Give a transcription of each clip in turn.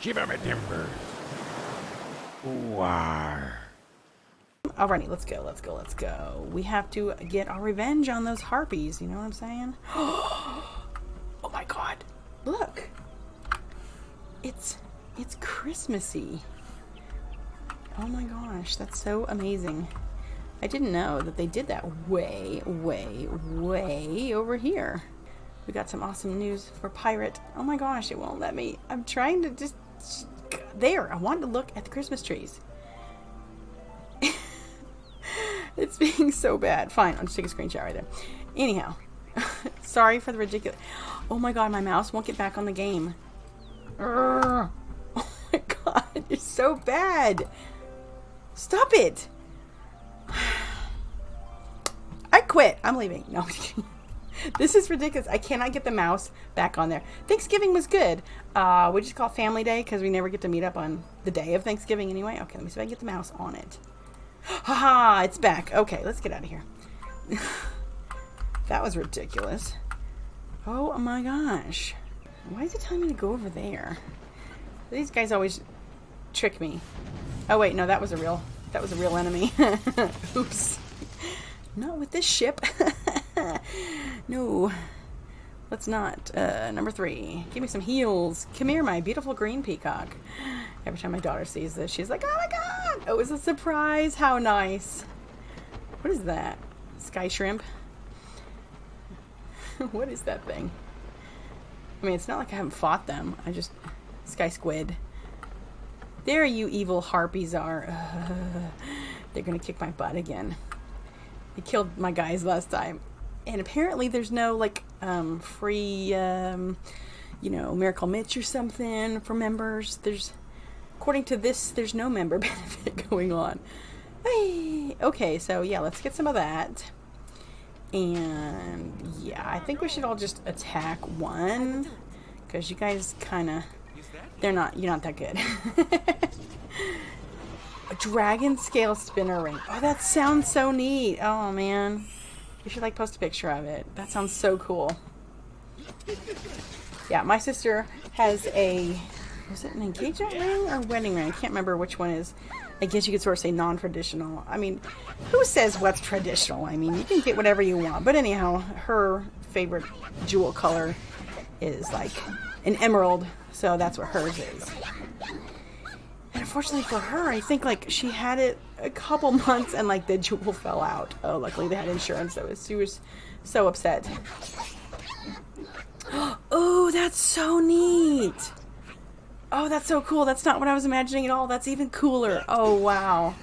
Shiver my timber. Wow. Alrighty, let's go, let's go, let's go. We have to get our revenge on those harpies, you know what I'm saying? oh my god. Look. It's it's Christmassy. Oh my gosh, that's so amazing. I didn't know that they did that way, way, way over here. We got some awesome news for Pirate. Oh my gosh, it won't let me. I'm trying to just... There, I wanted to look at the Christmas trees. it's being so bad. Fine, I'll just take a screenshot right there. Anyhow, sorry for the ridiculous... Oh my god, my mouse won't get back on the game. Urgh. Oh my god, you're so bad. Stop it. I quit. I'm leaving. No, this is ridiculous. I cannot get the mouse back on there. Thanksgiving was good. Uh, we just call Family Day because we never get to meet up on the day of Thanksgiving anyway. Okay, let me see if I can get the mouse on it. Haha, it's back. Okay, let's get out of here. that was ridiculous. Oh my gosh. Why is it telling me to go over there? These guys always trick me. Oh wait, no, that was a real that was a real enemy. Oops. Not with this ship. No. Let's not. Uh, number three. Give me some heals. Come here, my beautiful green peacock. Every time my daughter sees this, she's like, oh my god! Oh, it's a surprise. How nice. What is that? Sky shrimp? what is that thing? I mean, it's not like I haven't fought them. I just... Sky squid. There you evil harpies are. They're gonna kick my butt again. They killed my guys last time. And apparently there's no, like, um, free, um, you know, Miracle Mitch or something for members. There's... According to this, there's no member benefit going on. Hey! Okay, so yeah, let's get some of that. And yeah, I think we should all just attack one. Because you guys kind of... They're not... You're not that good. A dragon scale spinner ring. Oh, that sounds so neat. Oh, man. You should, like, post a picture of it. That sounds so cool. Yeah, my sister has a... Was it an engagement ring or wedding ring? I can't remember which one is. I guess you could sort of say non-traditional. I mean, who says what's traditional? I mean, you can get whatever you want. But anyhow, her favorite jewel color is like an emerald. So that's what hers is. Unfortunately for her, I think like she had it a couple months and like the jewel fell out. Oh, luckily they had insurance. So she was so upset. Oh, that's so neat. Oh, that's so cool. That's not what I was imagining at all. That's even cooler. Oh, wow.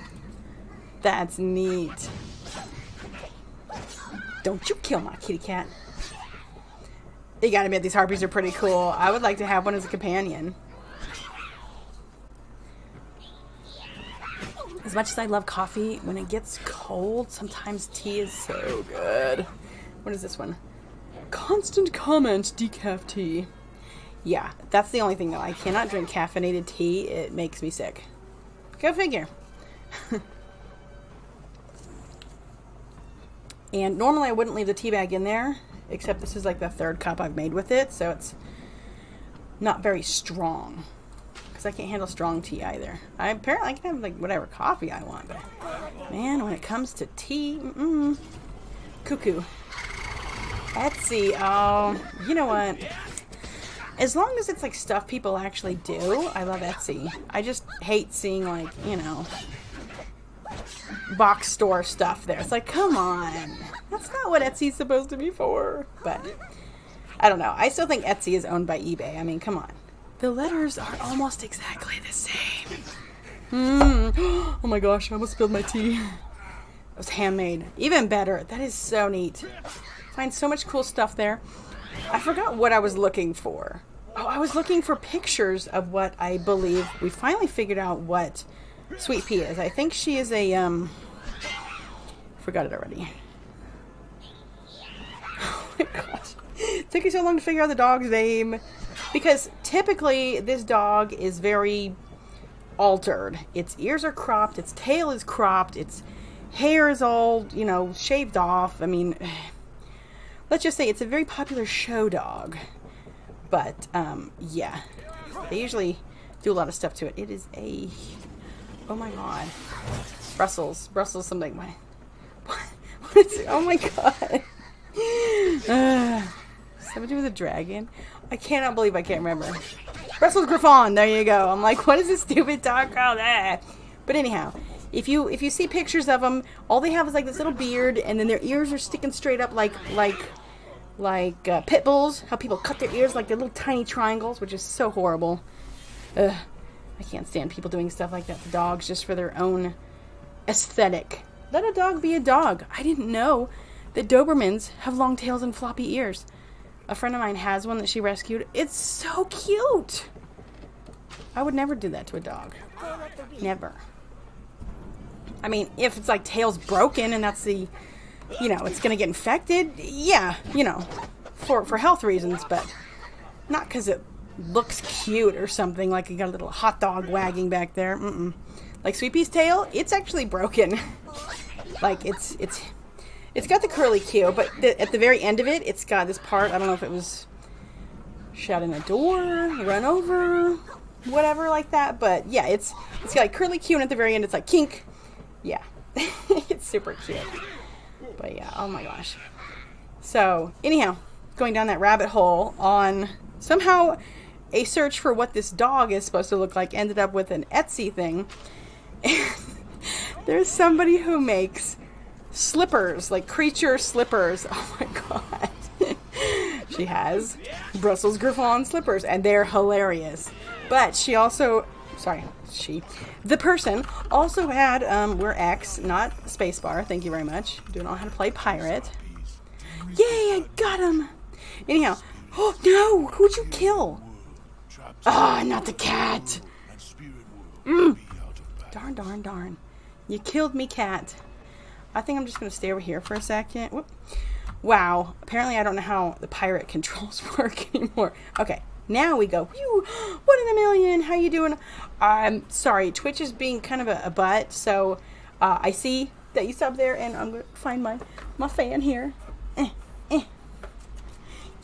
That's neat. Don't you kill my kitty cat. You gotta admit, these harpies are pretty cool. I would like to have one as a companion. Much as I love coffee, when it gets cold, sometimes tea is so good. What is this one? Constant comment decaf tea. Yeah, that's the only thing though. I cannot drink caffeinated tea. It makes me sick. Go figure. and normally I wouldn't leave the tea bag in there, except this is like the third cup I've made with it, so it's not very strong. Because I can't handle strong tea either. I apparently I can have like whatever coffee I want, but man, when it comes to tea, mm, -mm cuckoo. Etsy, oh, you know what? As long as it's like stuff people actually do, I love Etsy. I just hate seeing like, you know, box store stuff there. It's like, come on. That's not what Etsy's supposed to be for. But I don't know. I still think Etsy is owned by eBay. I mean, come on. The letters are almost exactly the same. Mm. Oh my gosh, I almost spilled my tea. It was handmade. Even better. That is so neat. Find so much cool stuff there. I forgot what I was looking for. Oh, I was looking for pictures of what I believe we finally figured out what Sweet Pea is. I think she is a um forgot it already. Oh my gosh. It took you so long to figure out the dog's name. Because typically this dog is very altered. Its ears are cropped, its tail is cropped, its hair is all, you know, shaved off. I mean, let's just say it's a very popular show dog. But, um, yeah. They usually do a lot of stuff to it. It is a, oh my god, Brussels, Brussels something. My, what? what is it? Oh my god. Uh, somebody with a dragon. I cannot believe I can't remember. Brussels Griffon. There you go. I'm like, what is this stupid dog called? that? But anyhow, if you if you see pictures of them, all they have is like this little beard, and then their ears are sticking straight up like like like uh, pit bulls. How people cut their ears like they're little tiny triangles, which is so horrible. Ugh, I can't stand people doing stuff like that to dogs just for their own aesthetic. Let a dog be a dog. I didn't know that Dobermans have long tails and floppy ears. A friend of mine has one that she rescued. It's so cute. I would never do that to a dog. Never. I mean, if it's like tail's broken and that's the, you know, it's going to get infected, yeah, you know, for, for health reasons, but not because it looks cute or something, like you got a little hot dog wagging back there. Mm-mm. Like Sweepy's tail, it's actually broken. like, it's, it's, it's got the curly Q, but the, at the very end of it, it's got this part, I don't know if it was shut in a door, run over, whatever like that, but yeah, it's, it's got like curly Q, and at the very end, it's like kink, yeah, it's super cute. But yeah, oh my gosh. So, anyhow, going down that rabbit hole on somehow a search for what this dog is supposed to look like ended up with an Etsy thing. there's somebody who makes slippers, like creature slippers. Oh my god. she has Brussels Griffon slippers, and they're hilarious. But she also, sorry, she, the person also had, um, we're X, not spacebar. Thank you very much. Do know how to play pirate. Yay, I got him. Anyhow, oh no, who'd you kill? Ah, oh, not the cat. Mm. Darn, darn, darn. You killed me, cat. I think I'm just going to stay over here for a second. Whoop. Wow. Apparently I don't know how the pirate controls work anymore. Okay. Now we go, whew, one in a million. How you doing? I'm sorry, Twitch is being kind of a, a butt. So uh, I see that you sub there, and I'm gonna find my my fan here. Eh, eh.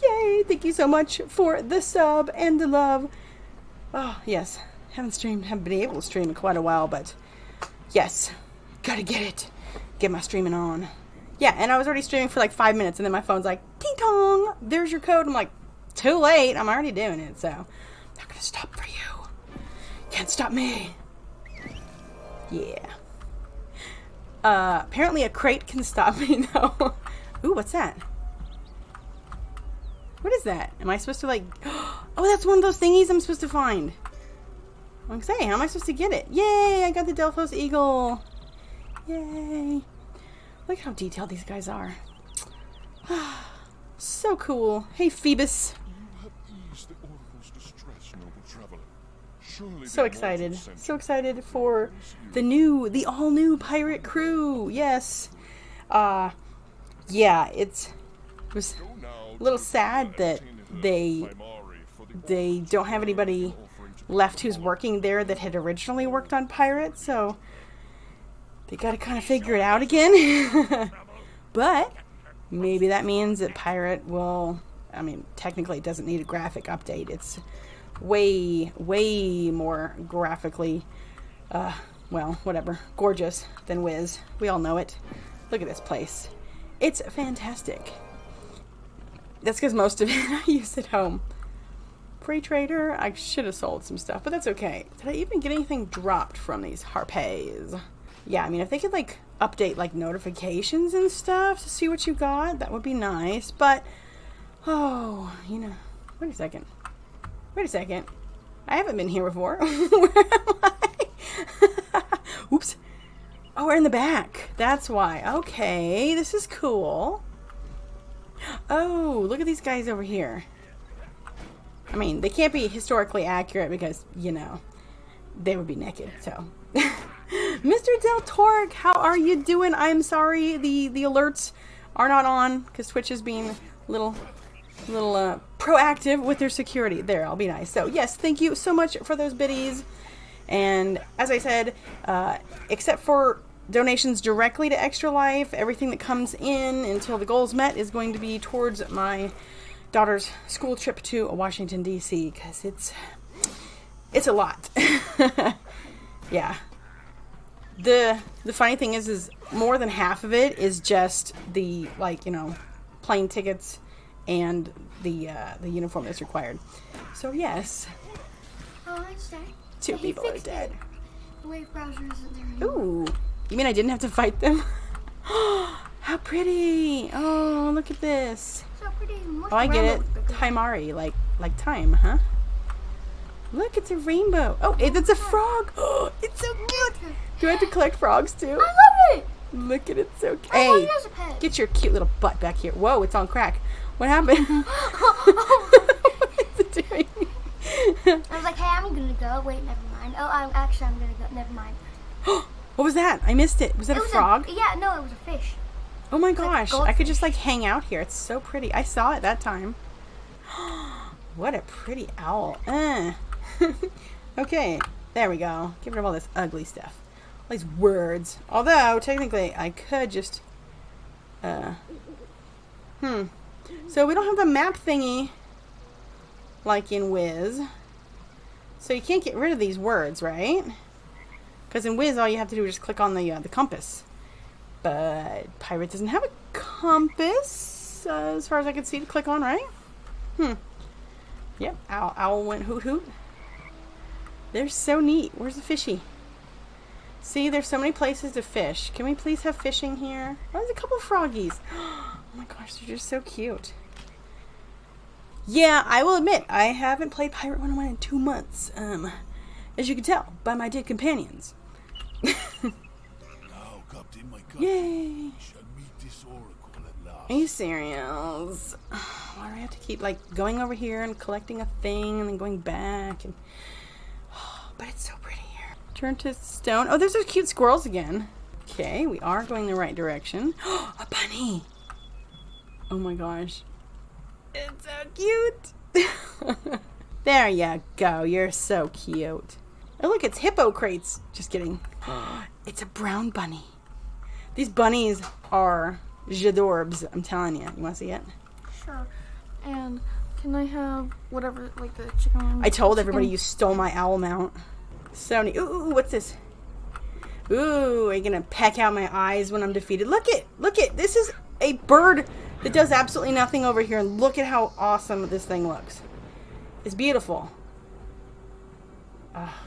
Yay! Thank you so much for the sub and the love. Oh yes, haven't streamed, haven't been able to stream in quite a while, but yes, gotta get it, get my streaming on. Yeah, and I was already streaming for like five minutes, and then my phone's like, ting tong, there's your code. I'm like, too late. I'm already doing it, so I'm not gonna stop for you. Can't stop me. Yeah. Uh, apparently a crate can stop me though. Ooh, what's that? What is that? Am I supposed to like? Oh, that's one of those thingies I'm supposed to find. I'm saying, how am I supposed to get it? Yay! I got the Delphos Eagle. Yay! Look how detailed these guys are. so cool. Hey, Phoebus. So excited. So excited for the new, the all new pirate crew. Yes. Uh, yeah, it's, it was a little sad that they, they don't have anybody left who's working there that had originally worked on Pirates, so they gotta kind of figure it out again. but maybe that means that Pirate will, I mean, technically it doesn't need a graphic update. It's way, way more graphically, uh, well, whatever, gorgeous than Wiz. We all know it. Look at this place. It's fantastic. That's because most of it I use at home. Free trader, I should have sold some stuff, but that's okay. Did I even get anything dropped from these harpies? Yeah, I mean, if they could, like, update, like, notifications and stuff to see what you got, that would be nice, but, oh, you know, wait a second. Wait a second. I haven't been here before. Where am I? Oops. Oh, we're in the back. That's why. Okay, this is cool. Oh, look at these guys over here. I mean, they can't be historically accurate because, you know, they would be naked, so. Mr. Del Torque, how are you doing? I'm sorry the, the alerts are not on because Twitch is being a little little uh, proactive with their security. There, I'll be nice. So yes, thank you so much for those biddies. And as I said, uh, except for donations directly to Extra Life, everything that comes in until the goals met is going to be towards my daughter's school trip to Washington D.C. because it's It's a lot. yeah. The the funny thing is is more than half of it is just the like, you know, plane tickets and the uh, the uniform that's required. So yes, Oh, it's dead. two people are dead. The wave browser isn't there anymore. Ooh. You mean I didn't have to fight them? How pretty. Oh, look at this. So pretty. What's Oh, I get it. Timari, like like time, huh? Look, it's a rainbow. Oh, it, it's a frog. Oh, it's so cute. Do I have to collect frogs too? I love it. Look at it, so cute. Hey, it as a pet. get your cute little butt back here. Whoa, it's on crack. What happened? What's it doing? I was like, hey, I'm gonna go. Wait, never mind. Oh, I'm actually I'm gonna go. Never mind. what was that? I missed it. Was that It a was frog? yeah, no, it was a fish. Oh my like gosh, I could just like hang out here. It's so pretty. I saw it that time. what a pretty owl. Uh. okay, there we go. Get rid of all this ugly stuff. All these words. Although, technically, I could just. Uh. Hmm. So we don't have the map thingy like in Wiz. So you can't get rid of these words, right? Because in Wiz, all you have to do is just click on the uh, the compass. But Pirate doesn't have a compass, uh, as far as I can see, to click on, right? Hmm. Yep, owl, owl went hoot hoot. They're so neat. Where's the fishy? See, there's so many places to fish. Can we please have fishing here? Oh, there's a couple froggies. Oh my gosh, they're just so cute. Yeah, I will admit, I haven't played Pirate 101 in two months. Um, as you can tell by my dead companions. Now, Captain, my Yay! shall meet this oracle at last. Are you serious? Why do I have to keep like going over here and collecting a thing and then going back and but it's so pretty. Turn to stone. Oh, there's those cute squirrels again. Okay, we are going the right direction. a bunny. Oh my gosh. It's so cute. there you go. You're so cute. Oh, look, it's hippo crates. Just kidding. it's a brown bunny. These bunnies are j'adorbs. I'm telling you. You want to see it? Sure. And can I have whatever, like the chicken? I told everybody chicken- you stole my owl mount. So neat. Ooh, ooh, what's this? Ooh, are you gonna peck out my eyes when I'm defeated? Look it, look it. This is a bird that does absolutely nothing over here, and look at how awesome this thing looks. It's beautiful. Ah,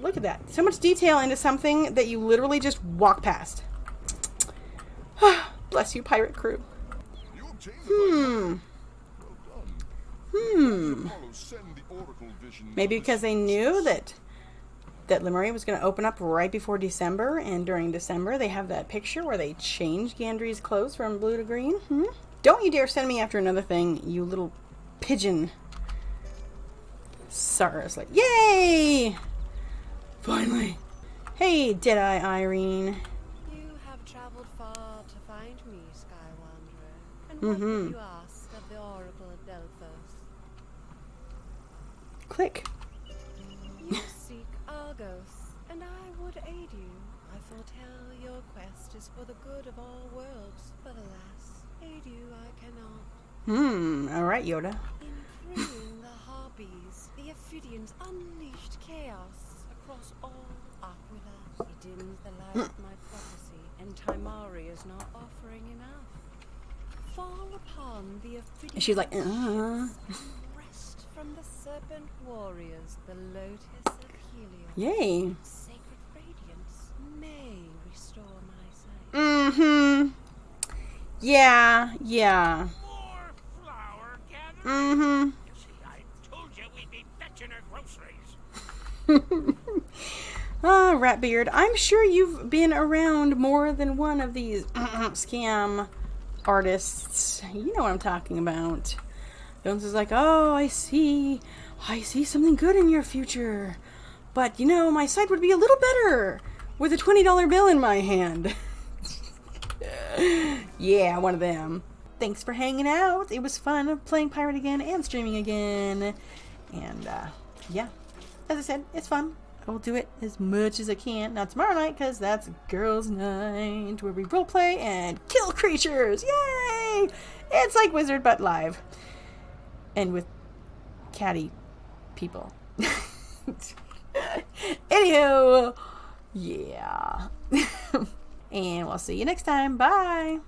look at that. So much detail into something that you literally just walk past. Bless you, pirate crew. Hmm. the well done. Hmm. Apollo, send the oracle vision Maybe because they knew that that Lemuria was going to open up right before December, and during December they have that picture where they change Gandry's clothes from blue to green. Hmm? Don't you dare send me after another thing, you little pigeon. Sarah's like, yay! Finally. Hey, Deadeye Irene. You have traveled far to find me, Sky Wanderer. And what Mhm. would you ask of the Oracle of Delphos? Click. Would aid you. I foretell your quest is for the good of all worlds, but alas, aid you I cannot. Hmm, alright, Yoda. In freeing the Harpies, the Ophidians unleashed chaos across all Aquila. He dims the light of my prophecy, and Timari is not offering enough. Fall upon the Ophidian And she's like, uh. Rest from the serpent warriors, the lotus of Helios. Yay. Restore my sight. Mm-hmm. Yeah, yeah. More flour gathered. Mm-hmm. Ah, Ratbeard, I'm sure you've been around more than one of these scam artists. You know what I'm talking about. Jones is like, oh, I see. I see something good in your future. But, you know, my sight would be a little better with a $20 bill in my hand. yeah, one of them. Thanks for hanging out. It was fun playing Pirate again and streaming again. And, uh, yeah, as I said, it's fun. I will do it as much as I can. Not tomorrow night, because that's girls' night, where we roleplay and kill creatures. Yay! It's like Wizard, but live. And with catty people. Anywho, yeah. and we'll see you next time. Bye.